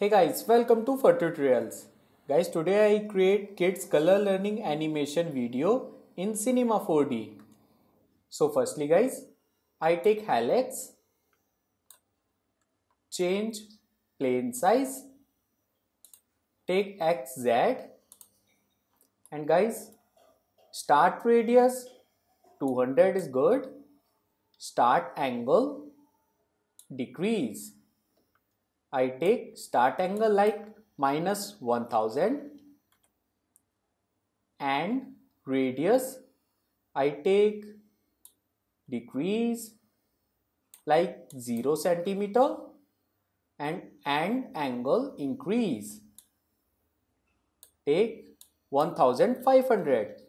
Hey guys, welcome to Fattu Tutorials. Guys, today I create kids color learning animation video in Cinema 4D. So firstly guys, I take helix, change plane size, take XZ and guys, start radius 200 is good, start angle decrease I take start angle like minus 1000 and radius I take decrease like 0 centimeter and and angle increase. Take 1500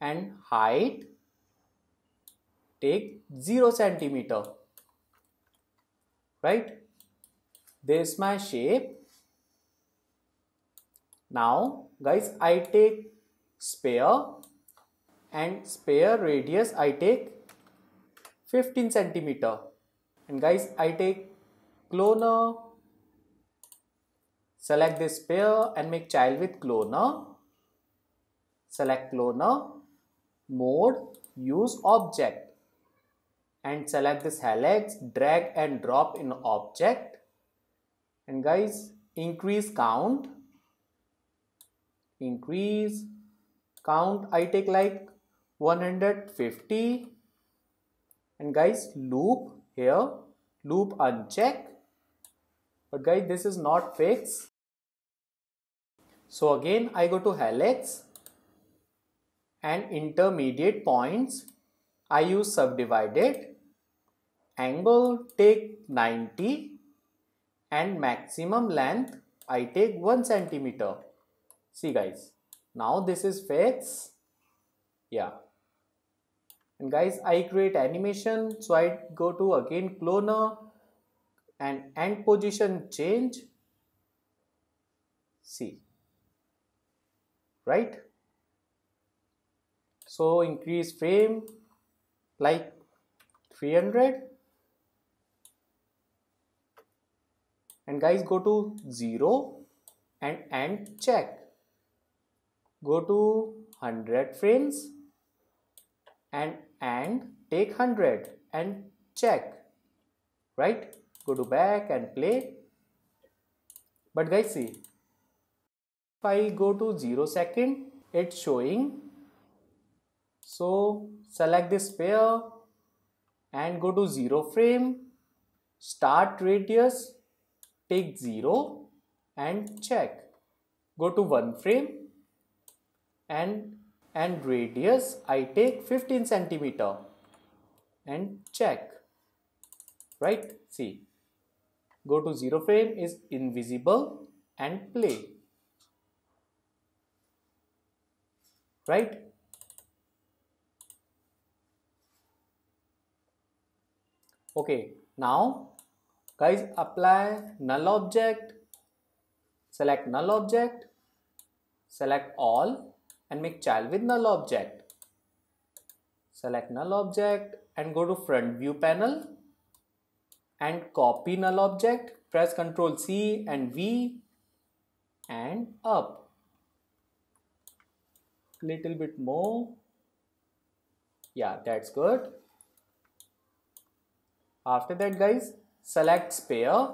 and height take 0 centimeter. Right this my shape. Now guys I take sphere and sphere radius I take 15 centimeter. And guys I take cloner. Select this sphere and make child with cloner. Select cloner mode use object. And select this helix drag and drop in object and guys increase count. Increase count. I take like 150 and guys loop here. Loop uncheck. But guys this is not fixed. So again I go to helix and intermediate points. I use subdivided. Angle take 90 and maximum length I take 1 centimeter. See guys, now this is fixed. Yeah. And guys, I create animation. So I go to again cloner and end position change. See. Right? So increase frame like 300 and guys go to 0 and end check. Go to 100 frames and and take 100 and check. Right? Go to back and play. But guys see if I go to 0 second it's showing. So select this sphere and go to 0 frame start radius take 0 and check. Go to one frame and and radius I take 15 centimeter and check. Right? See. Go to 0 frame is invisible and play. Right? Okay. Now Guys, apply null object, select null object, select all and make child with null object. Select null object and go to front view panel and copy null object, press Ctrl C and V and up. Little bit more. Yeah, that's good. After that guys, select sphere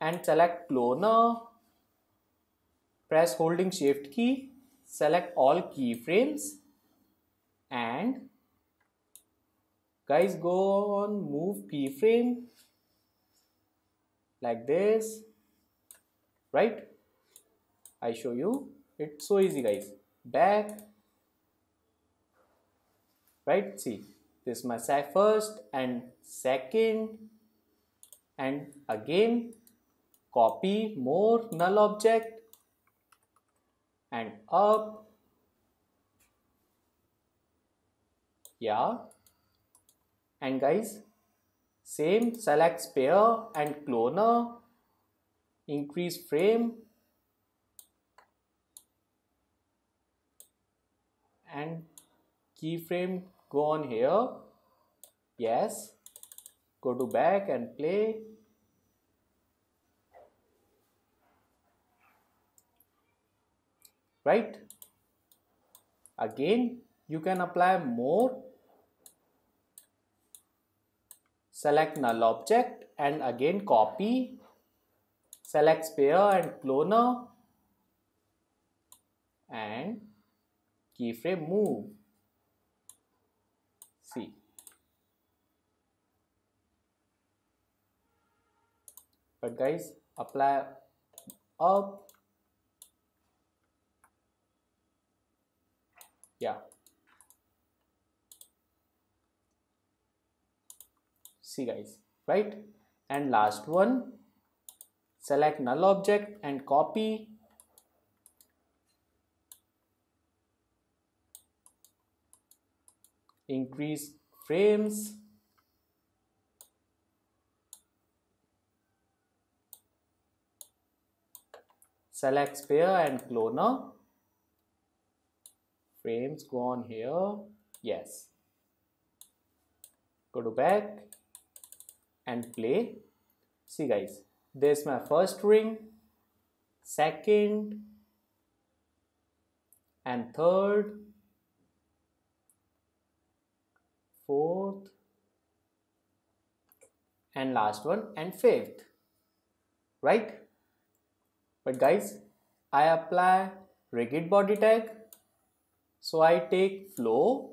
and select cloner. Press holding shift key, select all keyframes and guys go on move keyframe like this right? I show you. It's so easy guys. Back right? See this is my first and second and again copy more null object. And up. Yeah. And guys same select sphere and cloner. Increase frame. And keyframe go on here. Yes go to back and play. Right? Again you can apply more. Select null object and again copy. Select sphere and cloner. And keyframe move. See. But guys apply up. Yeah. See guys right? And last one select null object and copy. Increase frames select sphere and cloner frames go on here. Yes. Go to back and play. See guys there's my first ring second and third fourth and last one and fifth. Right but guys I apply rigid body tag. So I take floor.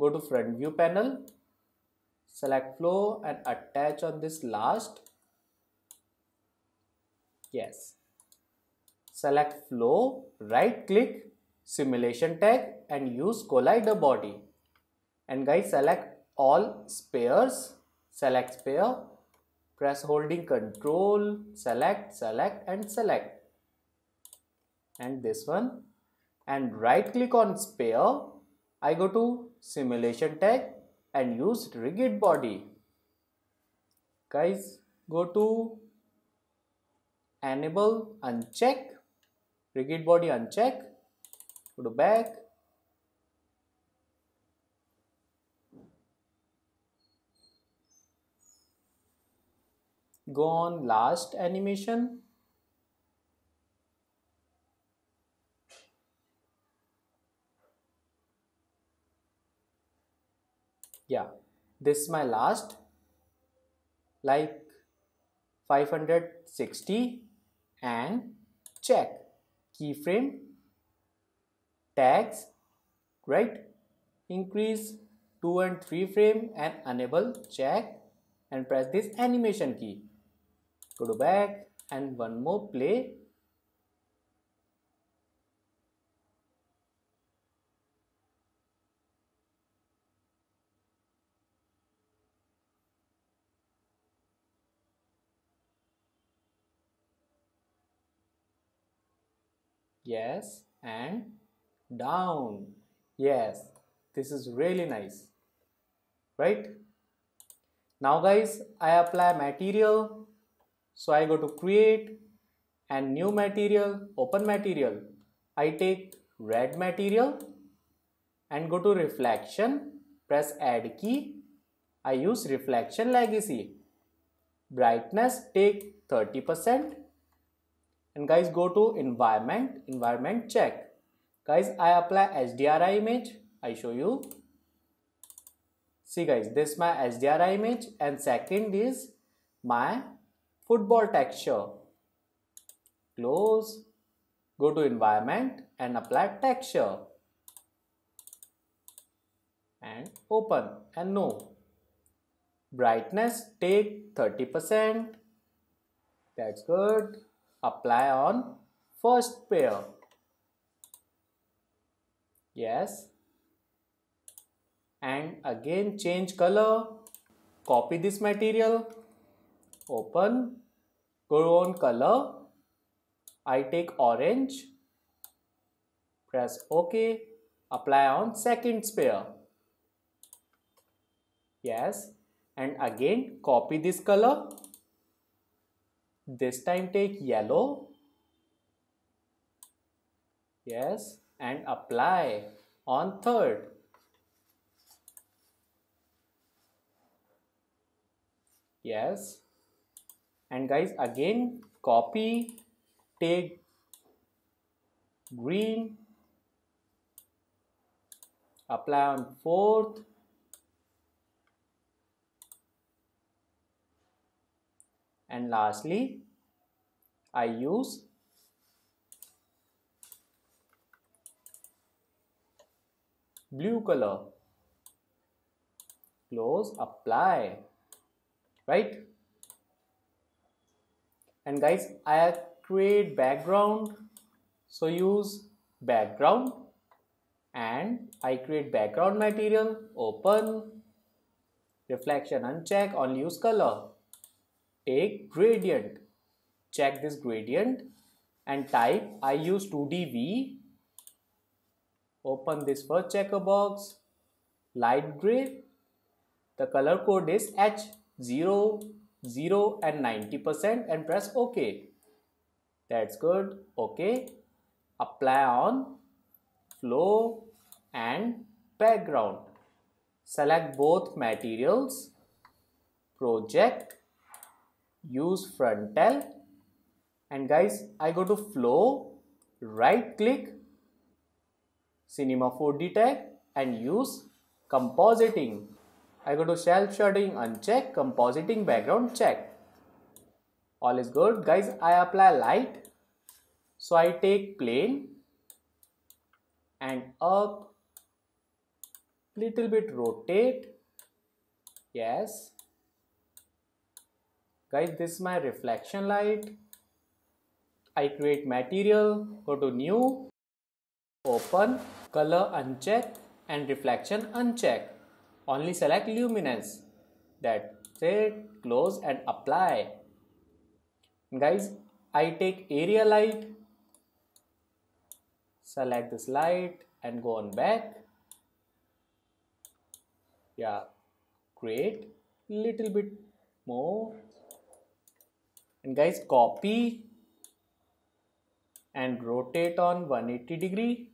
Go to front view panel. Select floor and attach on this last. Yes. Select floor right click simulation tag and use collider body. And guys select all spheres select sphere press holding control select select and select. And this one. And right click on sphere I go to simulation tag and use rigid body. Guys go to enable uncheck. Rigid body uncheck. Go to back go on last animation? Yeah this is my last. Like 560 and check. Keyframe tags right? Increase 2 and 3 frame and enable check and press this animation key go to back and one more play. Yes and down. Yes this is really nice. Right? Now guys I apply material so I go to create and new material, open material. I take red material and go to reflection, press add key. I use reflection legacy. Brightness take 30% and guys go to environment, environment check. Guys I apply HDRI image, I show you. See guys this my HDRI image and second is my football texture. Close, go to environment and apply texture. And open and no. Brightness take 30%. That's good. Apply on first sphere. Yes. And again change color. Copy this material open go on color. I take orange. Press ok. Apply on second sphere. Yes. And again copy this color. This time take yellow. Yes. And apply on third. Yes and guys again copy take green apply on fourth and lastly I use blue color. Close apply right and guys I create background. So use background. And I create background material. Open. Reflection uncheck. Only use color. Take gradient. Check this gradient. And type I use 2dv open this first checker box. Light gray. The color code is H0 0 and 90% and press OK. That's good. OK. Apply on floor and background. Select both materials. Project. Use frontal. And guys I go to floor. Right click. Cinema 4d tag and use compositing I go to self shading uncheck compositing background check. All is good. Guys I apply light. So I take plane and up little bit rotate. Yes. Guys this is my reflection light. I create material go to new open color uncheck and reflection uncheck only select luminance that it close and apply. Guys I take area light select this light and go on back. Yeah create little bit more. And guys copy and rotate on 180 degree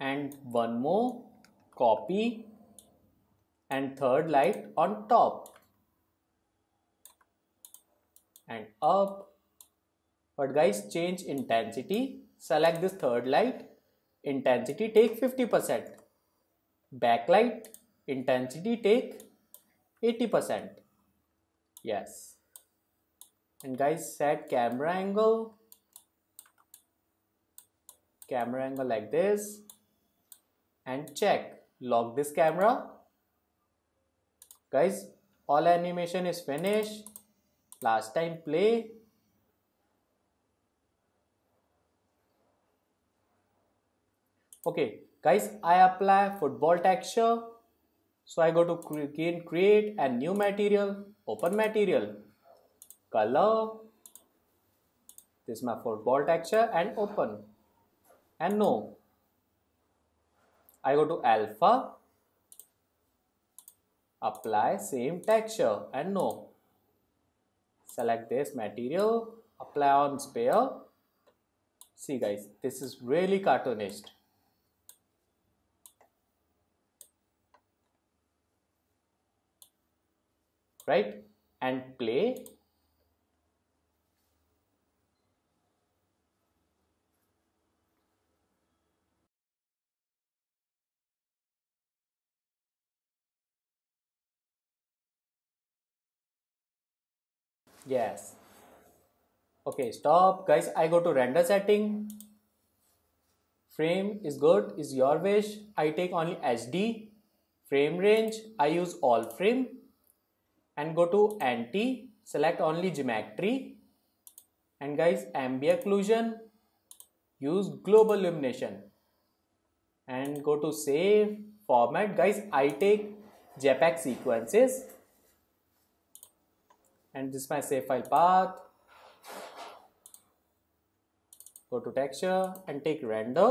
and one more copy and third light on top. And up. But guys change intensity. Select this third light. Intensity take 50 percent. Backlight intensity take 80% yes. And guys set camera angle. Camera angle like this and check. Lock this camera. Guys all animation is finished. Last time play. Okay guys I apply football texture. So I go to again create a new material, open material, color, this is my football texture and open. And no. I go to alpha, apply same texture and no. Select this material, apply on sphere. See guys, this is really cartoonist. right and play yes. Okay stop. Guys i go to render setting. Frame is good is your wish. I take only hd frame range i use all frame. And go to anti select only geometry. And guys ambient occlusion use global illumination. And go to save format. Guys I take JPEG sequences and this is my save file path go to texture and take render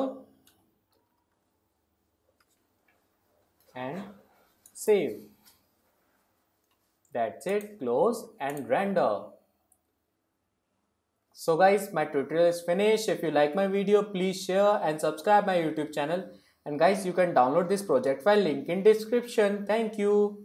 and save that's it, close and render. So guys, my tutorial is finished. If you like my video, please share and subscribe my YouTube channel. And guys, you can download this project file link in description. Thank you.